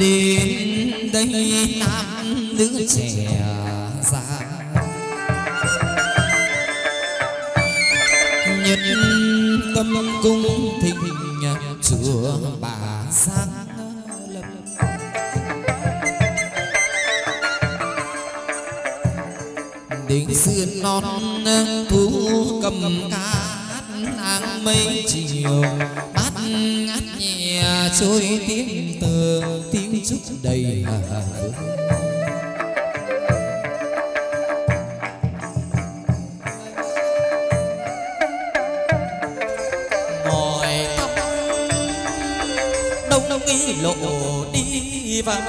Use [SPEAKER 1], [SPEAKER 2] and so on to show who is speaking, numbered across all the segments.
[SPEAKER 1] đến đây nam nữ trẻ già nhân tâm cung thịnh chùa bà sang lập đình xưa non thú cầm cát áng mây chiều trôi tiếng tường tiếng chúc đầy hà
[SPEAKER 2] ngồi tóc đông đông ý lộ đi vào.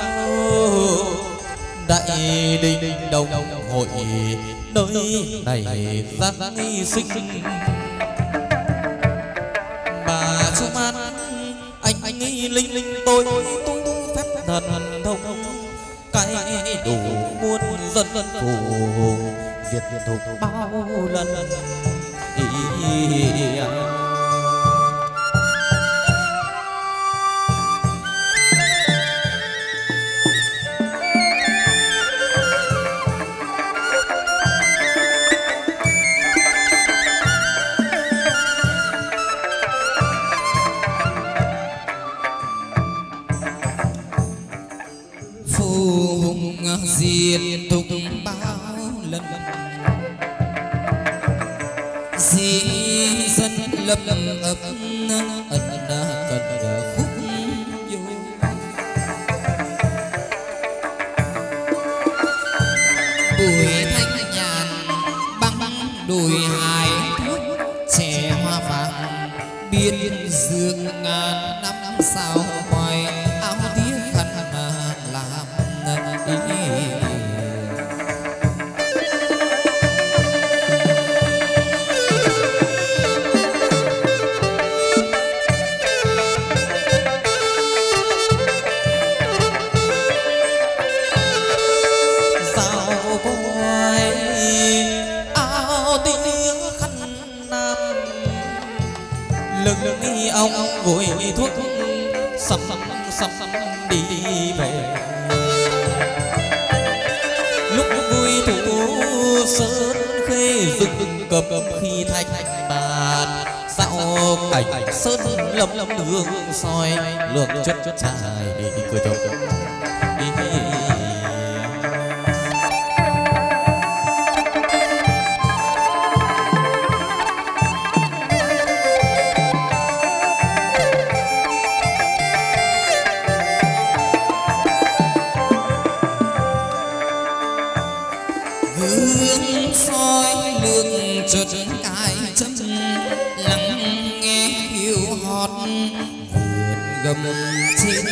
[SPEAKER 2] Đại đình đồng hội nơi này giác sinh. Nghi linh linh tôi tôi phép thần thông. Cái đủ muôn dân phù việt
[SPEAKER 3] thục
[SPEAKER 2] bao lần ý phù
[SPEAKER 1] diệt tục bao lần. Di dân lâm ấp ẩn cần khúc vô bùi thanh nhàn băng đùi hài thước, trẻ hoa vàng biên
[SPEAKER 2] đừng lưng ông vội thuốc sầm sầm sầm đi về. Lúc vui thủ sơn khê rừng cầm khi thay bàn sao cảnh sơn lâm lâm hương soi lược chất chất dài cười
[SPEAKER 3] trông
[SPEAKER 1] lương chợt cài châm lắng nghe hiu hót vượt gầm trên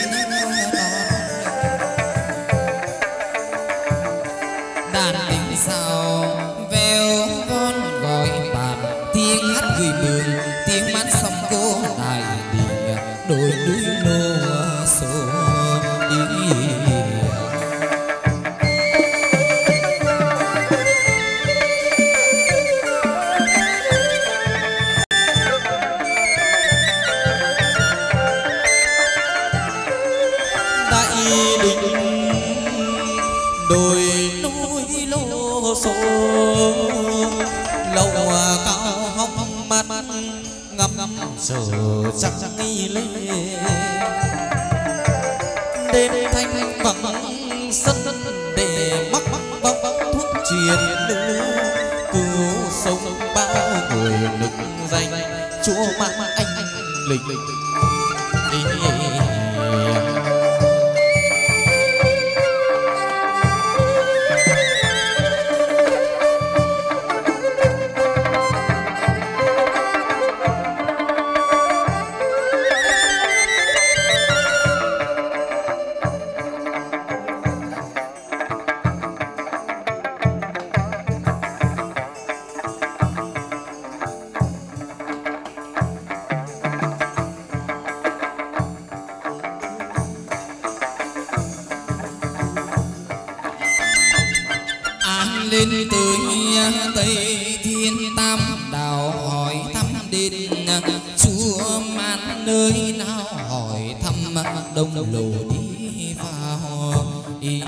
[SPEAKER 1] đàn tình sao veo con gọi bàn tiếng hát gửi mừng tiếng mắt sông cô tài
[SPEAKER 2] sờ sắc nghi trăng lê đêm thanh vắng sân để mắc mắc vong vong thuốc truyền lưu cứu sống bao người nực danh chúa mang anh
[SPEAKER 3] linh
[SPEAKER 1] đến chúa man nơi nào hỏi thăm đông lộ đi vào. Ý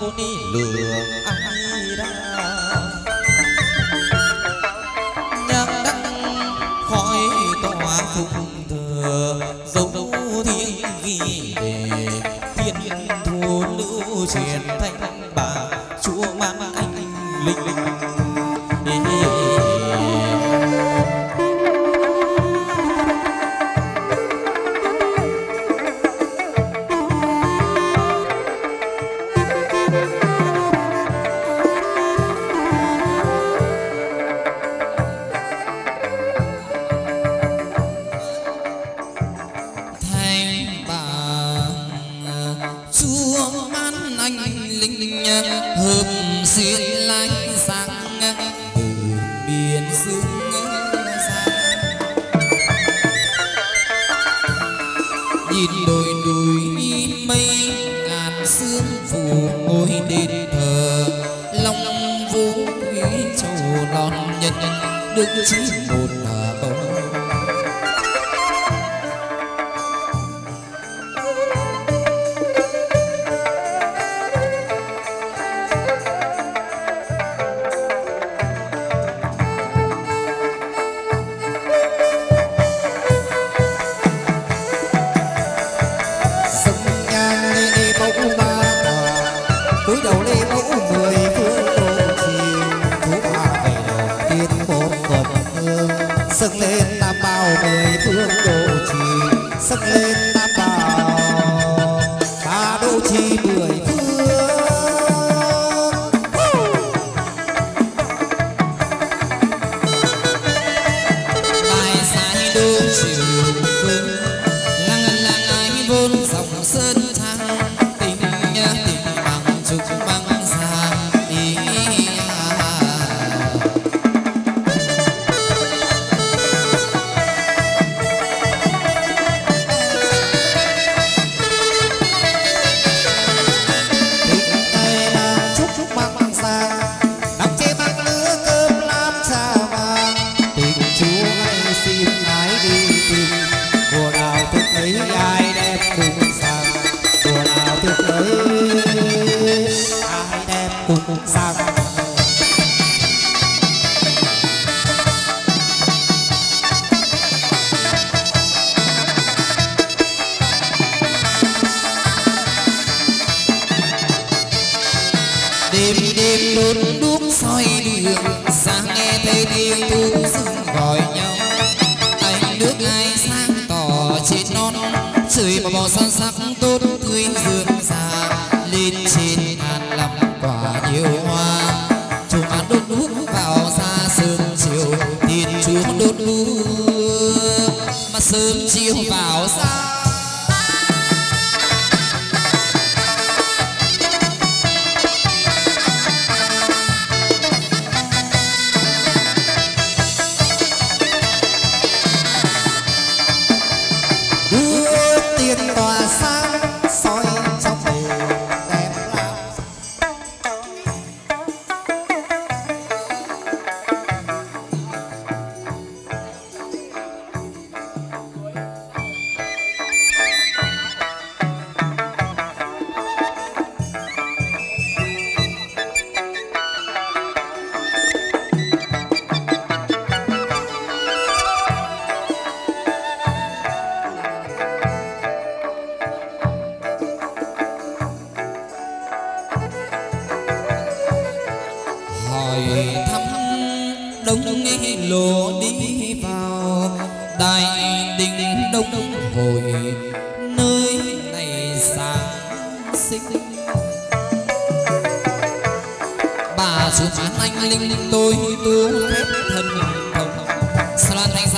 [SPEAKER 2] khôn đi lừa ai ra. Nhắc đắc khỏi tòa phụng thừa, dấu thiên ghi để thiên thu lưu truyền thành
[SPEAKER 1] mây, ngàn sương phủ ngôi đền thờ. Long vũ quý châu non nhân được chính một sưng lên tam bao mười phương độ trì. Sưng lên tam sao? Đêm đêm đốt đuốc soi đường, sáng nghe thấy tiếng thu rừng gọi nhau. Anh nước ai sáng tỏ trên non, trời mà bò san sắc tốt tươi dường dançar. đại đình đông hội, nơi này sáng sinh bà xuống án anh linh, tôi tu phép thân thông sa lan anh